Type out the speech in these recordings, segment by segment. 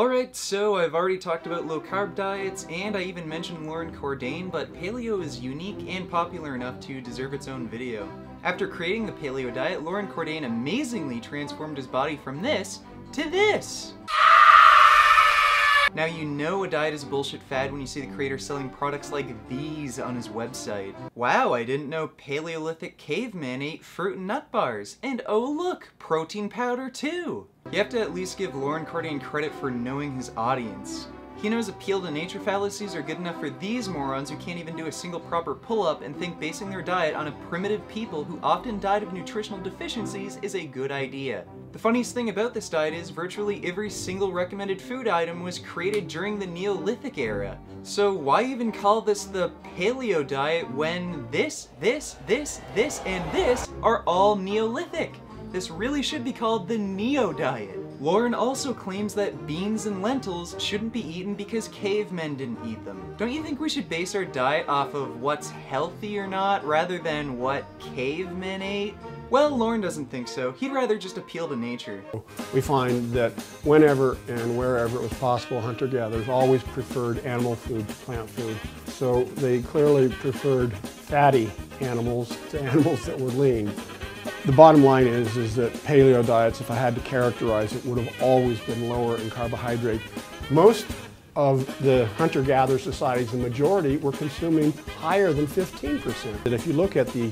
Alright, so I've already talked about low carb diets, and I even mentioned Loren Cordain, but paleo is unique and popular enough to deserve its own video. After creating the paleo diet, Loren Cordain amazingly transformed his body from this to this! Now you know a diet is bullshit fad when you see the creator selling products like these on his website. Wow, I didn't know Paleolithic cavemen ate fruit and nut bars. And oh look, protein powder too! You have to at least give Loren Cordain credit for knowing his audience. He knows appeal to nature fallacies are good enough for these morons who can't even do a single proper pull-up and think basing their diet on a primitive people who often died of nutritional deficiencies is a good idea. The funniest thing about this diet is virtually every single recommended food item was created during the Neolithic era. So why even call this the paleo diet when this, this, this, this, and this are all Neolithic? This really should be called the Neo diet. Loren also claims that beans and lentils shouldn't be eaten because cavemen didn't eat them. Don't you think we should base our diet off of what's healthy or not rather than what cavemen ate? Well, Loren doesn't think so. He'd rather just appeal to nature. We find that whenever and wherever it was possible, hunter-gatherers always preferred animal food to plant food. So they clearly preferred fatty animals to animals that were lean. The bottom line is, is that paleo diets, if I had to characterize it, would have always been lower in carbohydrate. Most of the hunter-gatherer societies, the majority, were consuming higher than 15%. And if you look at the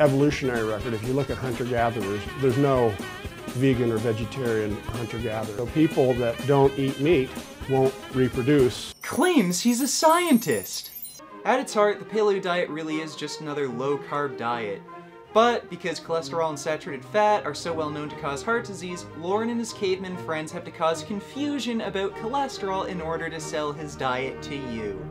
evolutionary record, if you look at hunter-gatherers, there's no vegan or vegetarian hunter-gatherer. So people that don't eat meat won't reproduce. Claims he's a scientist! At its heart, the paleo diet really is just another low-carb diet. But because cholesterol and saturated fat are so well known to cause heart disease, Loren and his caveman friends have to cause confusion about cholesterol in order to sell his diet to you.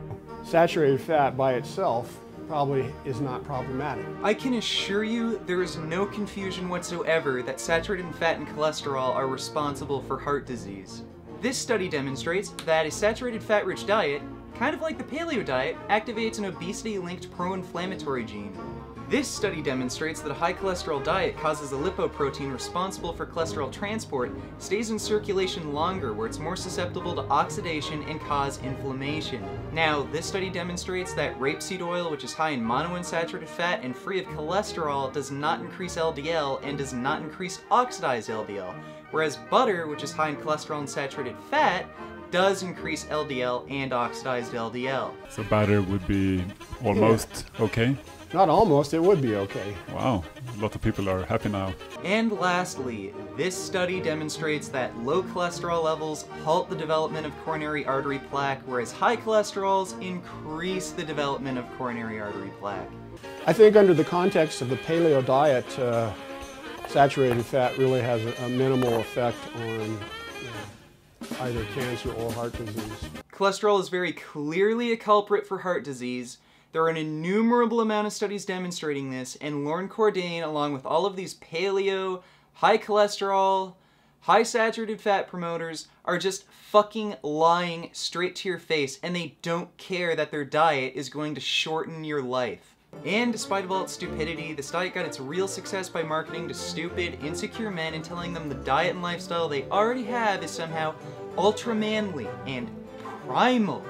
Saturated fat by itself probably is not problematic. I can assure you there is no confusion whatsoever that saturated fat and cholesterol are responsible for heart disease. This study demonstrates that a saturated fat-rich diet, kind of like the paleo diet, activates an obesity-linked pro-inflammatory gene. This study demonstrates that a high cholesterol diet causes a lipoprotein responsible for cholesterol transport stays in circulation longer where it's more susceptible to oxidation and cause inflammation. Now, this study demonstrates that rapeseed oil, which is high in monounsaturated fat and free of cholesterol, does not increase LDL and does not increase oxidized LDL, whereas butter, which is high in cholesterol and saturated fat, does increase LDL and oxidized LDL. So batter would be almost okay? Not almost, it would be okay. Wow, a lot of people are happy now. And lastly, this study demonstrates that low cholesterol levels halt the development of coronary artery plaque, whereas high cholesterols increase the development of coronary artery plaque. I think under the context of the paleo diet, uh, saturated fat really has a, a minimal effect on uh, either cancer or heart disease. Cholesterol is very clearly a culprit for heart disease, there are an innumerable amount of studies demonstrating this, and Loren Cordain, along with all of these paleo, high cholesterol, high saturated fat promoters, are just fucking lying straight to your face, and they don't care that their diet is going to shorten your life. And despite of all its stupidity, this diet got its real success by marketing to stupid, insecure men and telling them the diet and lifestyle they already have is somehow ultra manly and primal.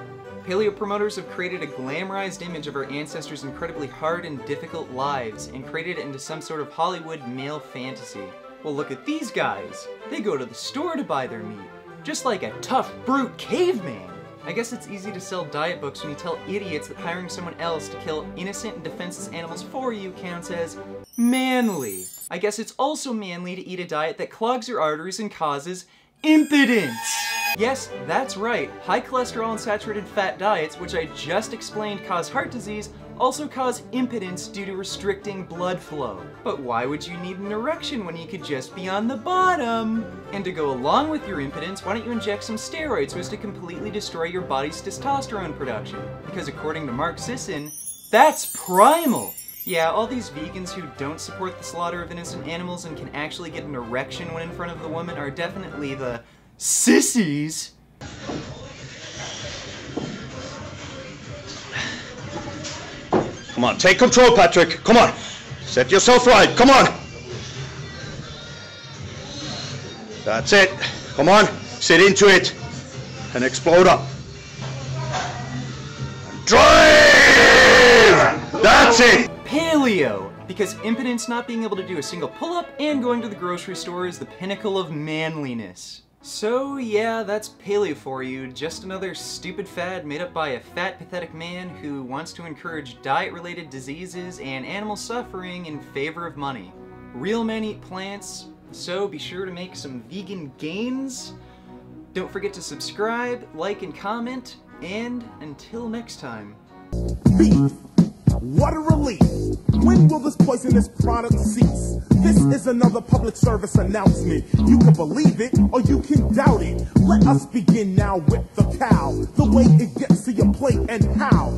Paleo promoters have created a glamorized image of our ancestors' incredibly hard and difficult lives and created it into some sort of Hollywood male fantasy. Well look at these guys! They go to the store to buy their meat, just like a tough, brute caveman! I guess it's easy to sell diet books when you tell idiots that hiring someone else to kill innocent and defenseless animals for you counts as manly. I guess it's also manly to eat a diet that clogs your arteries and causes impotence! Yes, that's right. High cholesterol and saturated fat diets, which I just explained cause heart disease, also cause impotence due to restricting blood flow. But why would you need an erection when you could just be on the bottom? And to go along with your impotence, why don't you inject some steroids so as to completely destroy your body's testosterone production? Because according to Mark Sisson, that's primal! Yeah, all these vegans who don't support the slaughter of innocent animals and can actually get an erection when in front of the woman are definitely the Sissies? Come on, take control, Patrick. Come on. Set yourself right. Come on. That's it. Come on. Sit into it. and explode up. Drive! That's it! Paleo! Because impotence not being able to do a single pull-up and going to the grocery store is the pinnacle of manliness. So yeah, that's paleo for you, just another stupid fad made up by a fat pathetic man who wants to encourage diet-related diseases and animal suffering in favor of money. Real men eat plants, so be sure to make some vegan gains. Don't forget to subscribe, like, and comment, and until next time. What a relief. When will this poisonous product cease? This is another public service announcement. You can believe it or you can doubt it. Let us begin now with the cow. The way it gets to your plate and how.